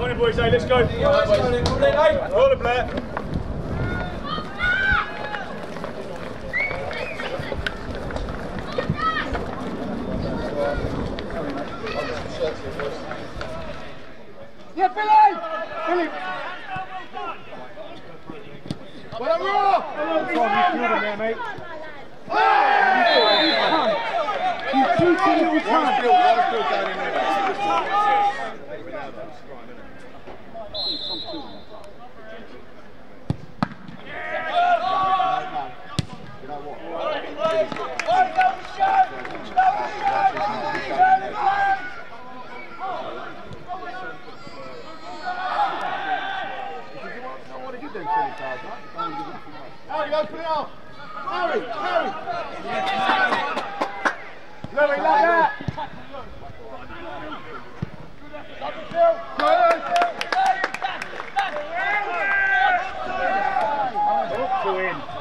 On it, boys, hey, let's go. Roll it, Blair. Yeah, Billy! Billy! Well, I'm raw! there, mate. You cheated every time. Harry, open it up! Harry, Harry! Louis, like that! Two in. You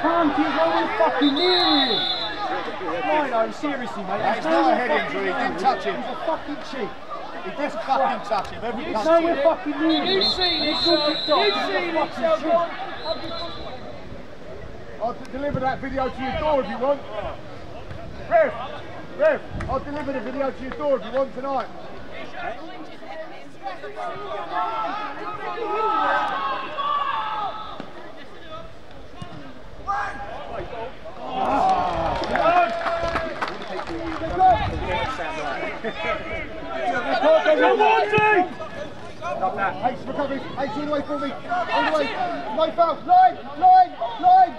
can't get one fucking near him! No, seriously, mate. It's not a head injury, he didn't touch him. He's a fucking cheat. He just fucking touch him. Every He's punch. nowhere fucking near him. You've seen it, He's sir. good kicked off. You've seen it, fucking sir. I'll deliver that video to your door if you want. Ref, ref, I'll deliver the video to your door if you want tonight. That. H recovery. The way for me. All the way. No foul. Line, line, line.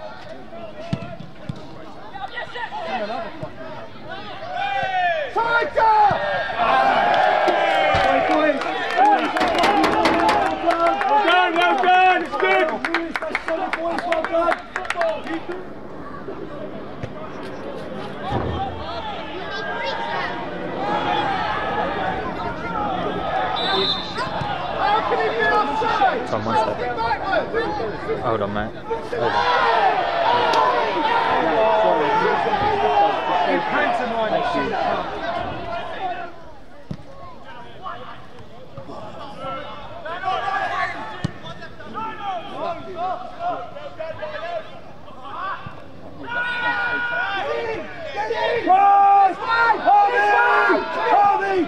Tiger! Well done, well done, it's good. How Hold on, mate. Hold on. Cross! Harvey! Harvey!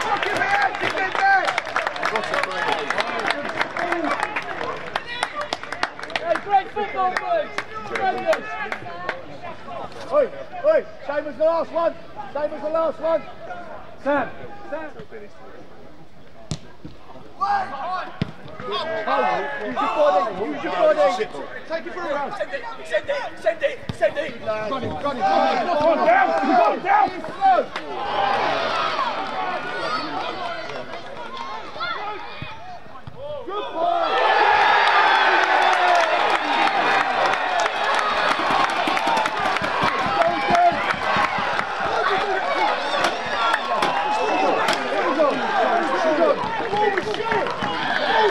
Fucking man, get in there! Hey, great football, boys. Tremendous. Oi, oi, same as the last one. Same as the last one. Sam, Sam. Use your body, use your body. Take it for a round. Send it, send it, send it, send it. Got him, got him, got him. Down, down, down. Good boy.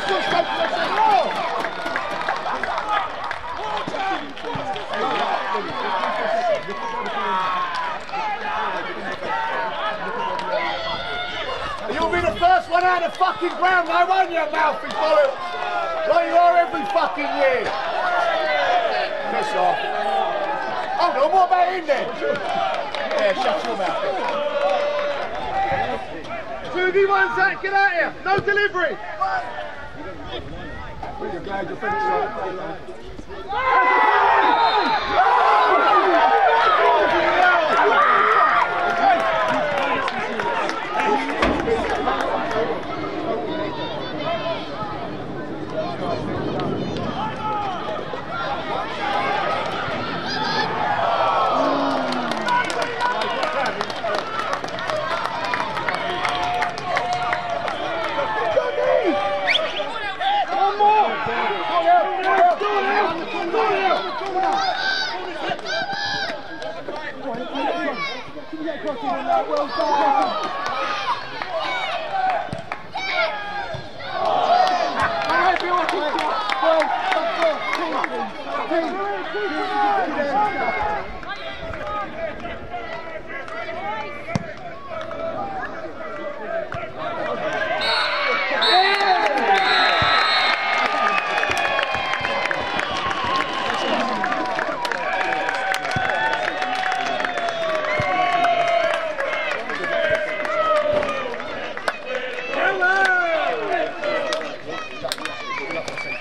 You'll be the first one out of fucking ground now, won't you, mouthy bollocks? Like you are every fucking year. Piss off. Hold on, what about him then? Yeah, shut your mouth. Sugi one sec, get out here. No delivery. You're glad you're finished. One more! Well done.